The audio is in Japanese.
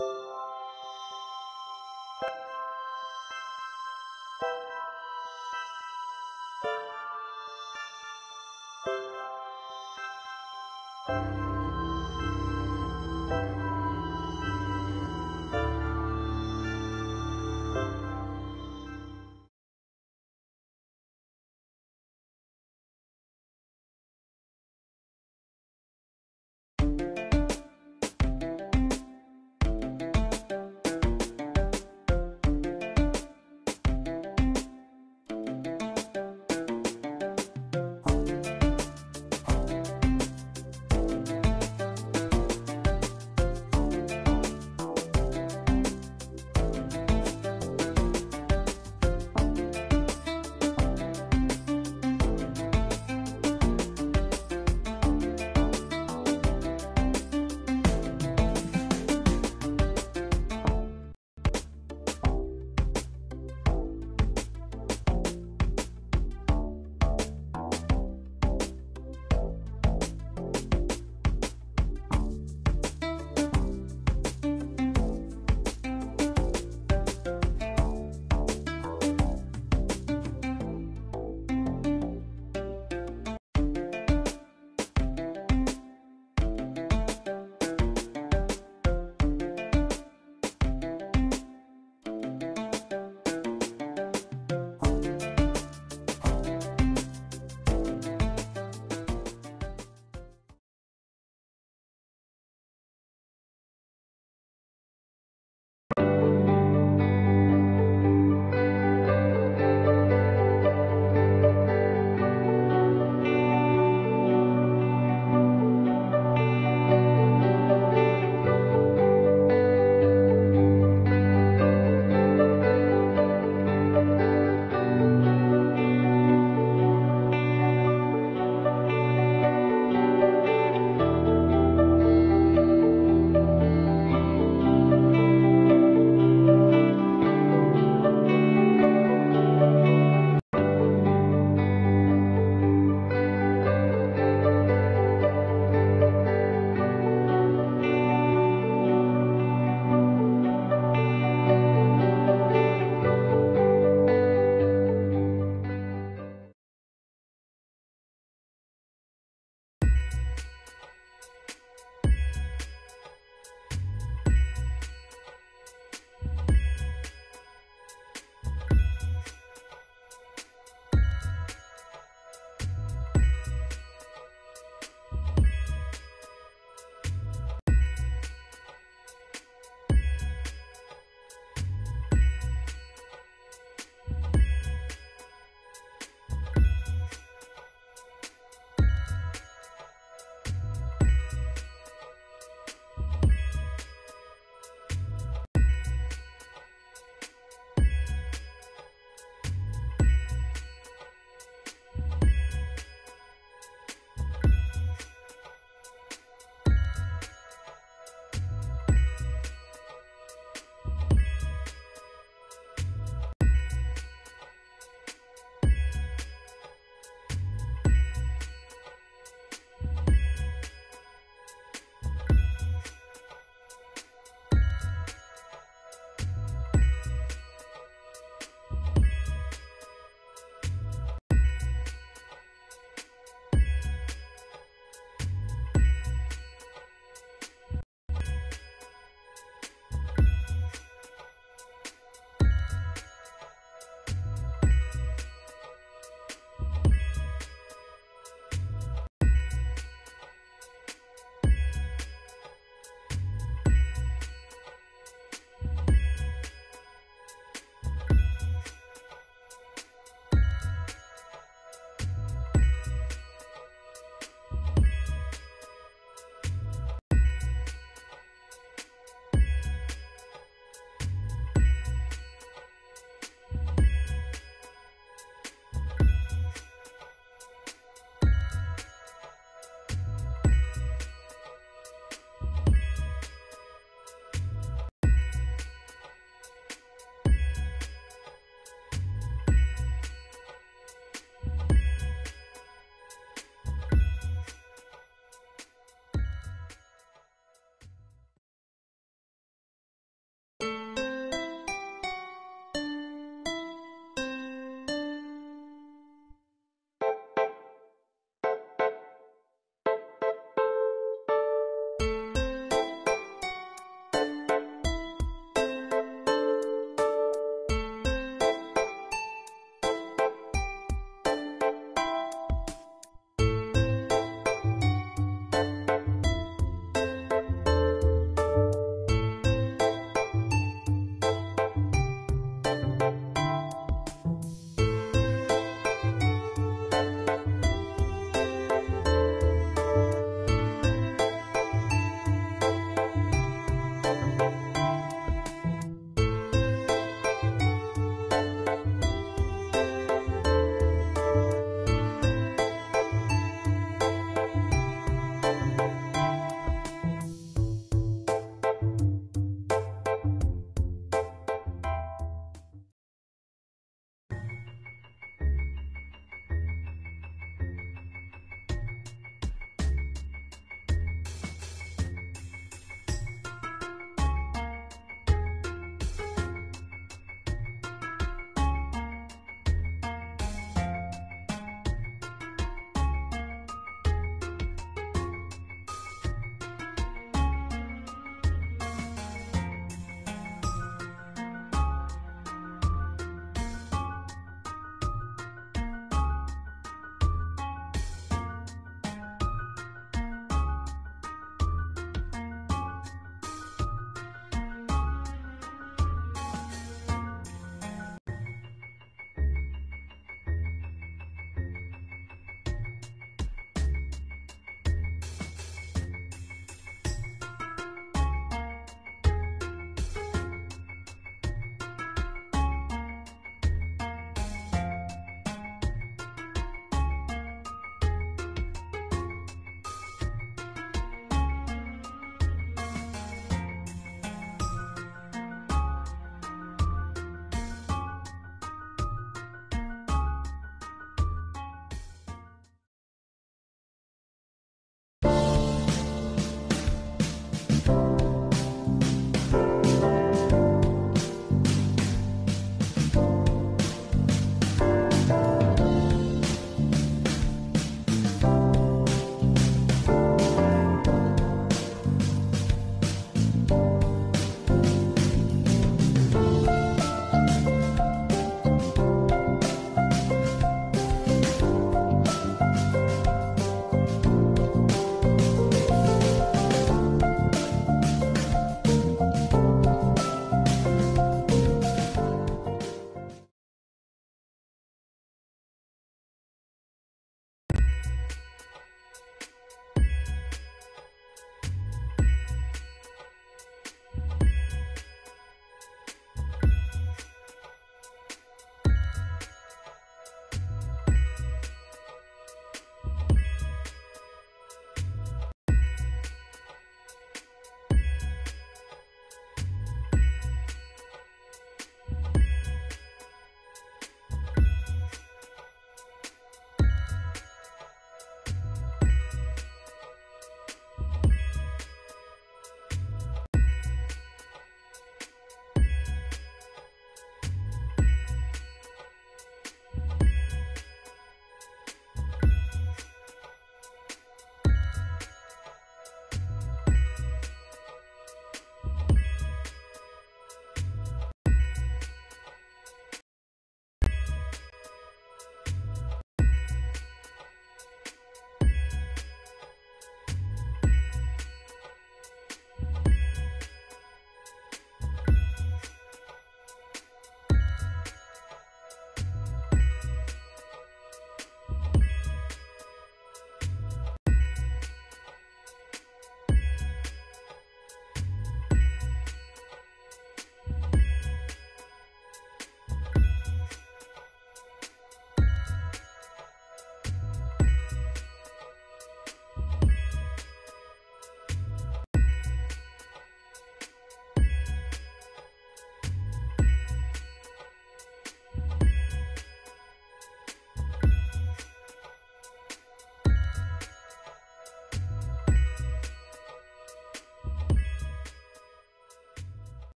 うん。